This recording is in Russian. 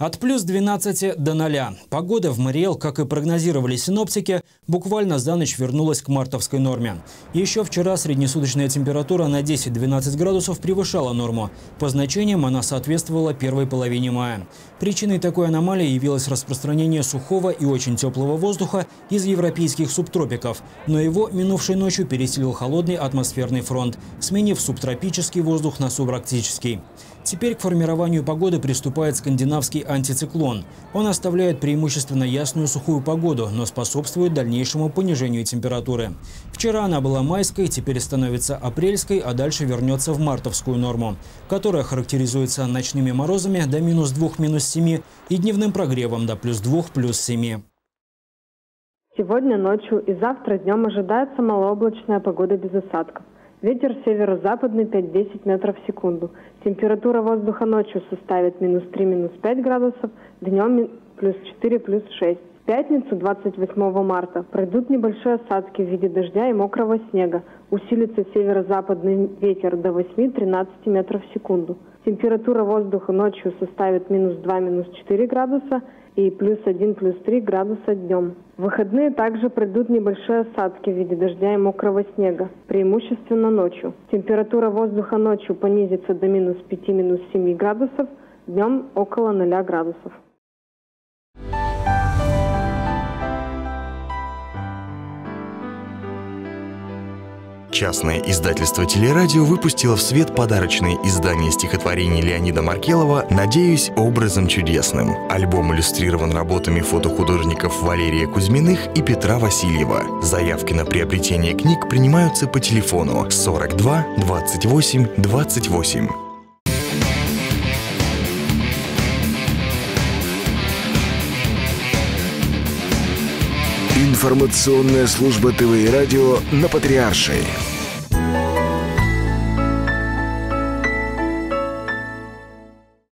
От плюс 12 до 0. Погода в Мариэл, как и прогнозировали синоптики, буквально за ночь вернулась к мартовской норме. Еще вчера среднесуточная температура на 10-12 градусов превышала норму. По значениям она соответствовала первой половине мая. Причиной такой аномалии явилось распространение сухого и очень теплого воздуха из европейских субтропиков. Но его минувшей ночью переселил холодный атмосферный фронт, сменив субтропический воздух на субарктический. Теперь к формированию погоды приступает скандинавский антициклон. Он оставляет преимущественно ясную сухую погоду, но способствует дальнейшему понижению температуры. Вчера она была майской, теперь становится апрельской, а дальше вернется в мартовскую норму, которая характеризуется ночными морозами до минус 2, минус 7 и дневным прогревом до плюс 2, плюс 7. Сегодня ночью и завтра днем ожидается малооблачная погода без осадков. Ветер северо-западный 5-10 метров в секунду. Температура воздуха ночью составит минус 3, минус 5 градусов, днем плюс 4, плюс 6. Пятницу, 28 марта, пройдут небольшие осадки в виде дождя и мокрого снега. Усилится северо-западный ветер до 8-13 метров в секунду. Температура воздуха ночью составит минус 2, минус 4 градуса и плюс 1, плюс 3 градуса днем. В выходные также придут небольшие осадки в виде дождя и мокрого снега, преимущественно ночью. Температура воздуха ночью понизится до минус 5, минус 7 градусов, днем около 0 градусов. Частное издательство «Телерадио» выпустило в свет подарочное издание стихотворений Леонида Маркелова «Надеюсь, образом чудесным». Альбом иллюстрирован работами фотохудожников Валерия Кузьминых и Петра Васильева. Заявки на приобретение книг принимаются по телефону 42 28 28. Информационная служба ТВ и радио на Патриаршей.